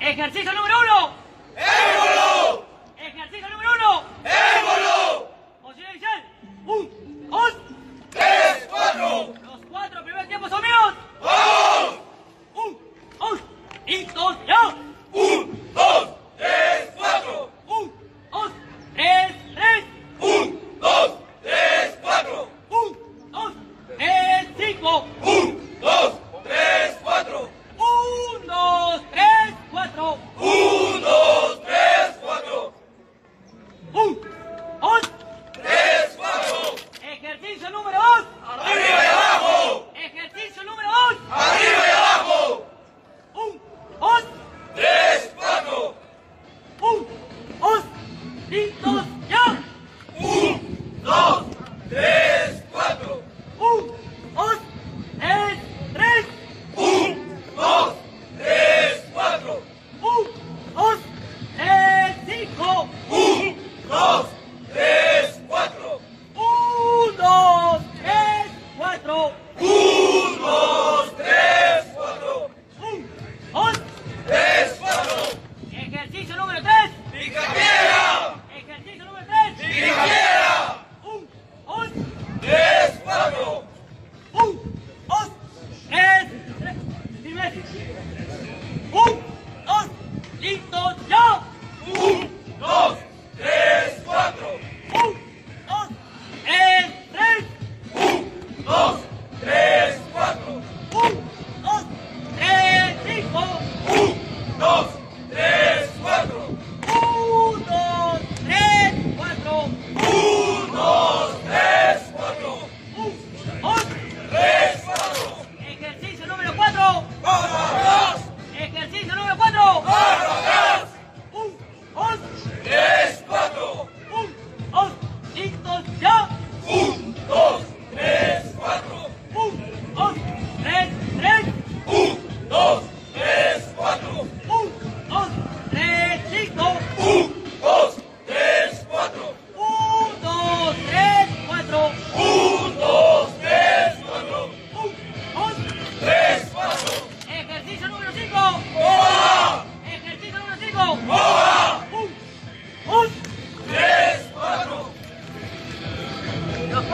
Ejercicio número uno. E tres. Un, dos, tres, cuatro. Un, dos, tres, cinco, Un, dos, tres, cuatro. Un, dos, tres, cuatro. Uno, dos, tres, cuatro. Un, dos, tres, cuatro. Ejercicio número tres. ¡Bícate! Listo, ya.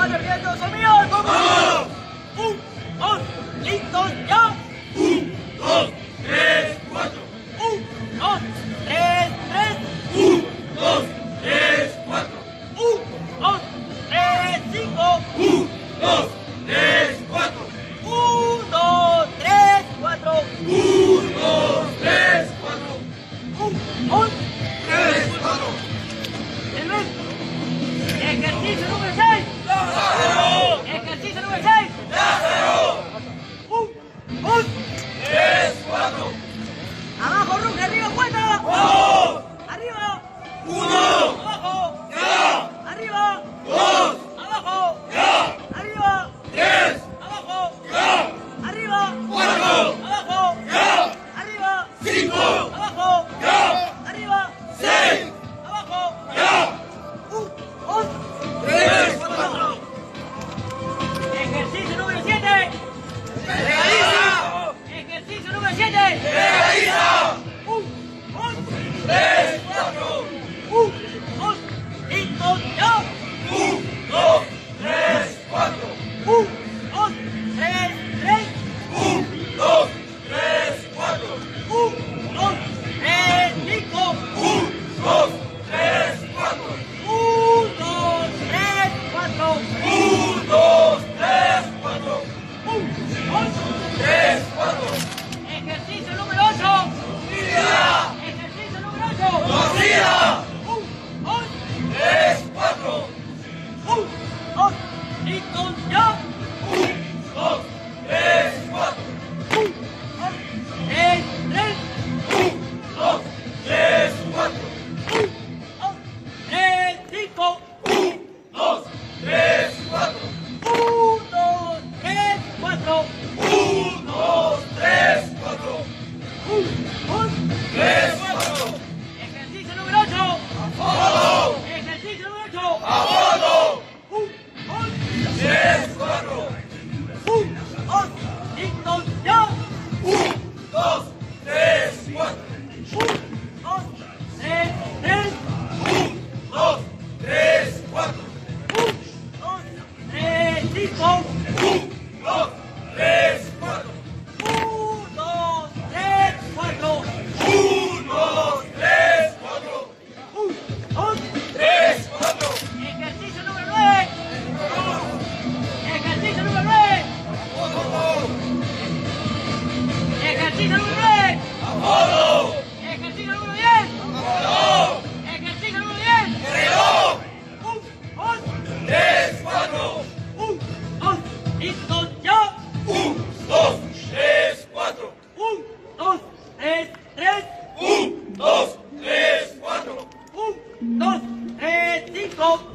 Mayor, que son míos.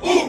Oh!